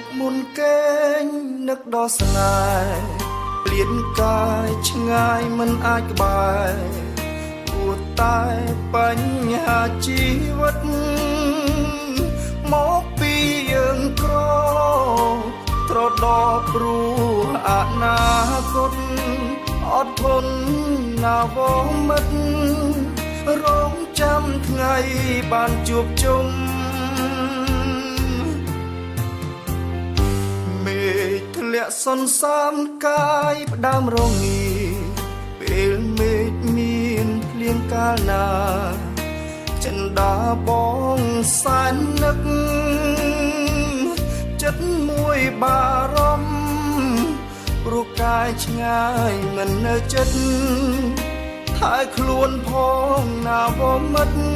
ប់មុនកេងនឹកដល់ស្នេហ៍ព្រៀនកាយឆ្ងាយមិនអាចក្បែរពួតតែបញ្ហាជីវិតមកពីយើងក្រត្រដោព្រោះអនាគតអត់ធន់ណាវមិត្តរងចាំថ្ងៃបានជួបជុំ ឃធ្លាក់សន្សាមកាយផ្ដើមរងាពេលមេឃមានភ្លៀងកាលណាចិនដាបងសែននឹកចិត្តមួយបារម្ភព្រោះកាយឆ្ងាយមិននៅចិត្តថើខ្លួនផងណាវមិត្ត